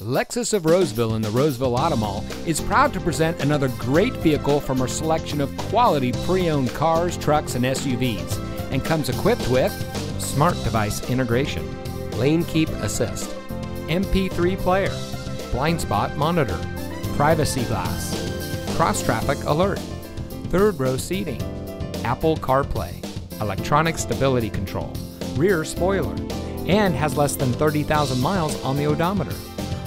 Lexus of Roseville in the Roseville Auto Mall is proud to present another great vehicle from our selection of quality pre owned cars, trucks, and SUVs, and comes equipped with smart device integration, lane keep assist, MP3 player, blind spot monitor, privacy glass, cross traffic alert, third row seating, Apple CarPlay, electronic stability control, rear spoiler, and has less than 30,000 miles on the odometer.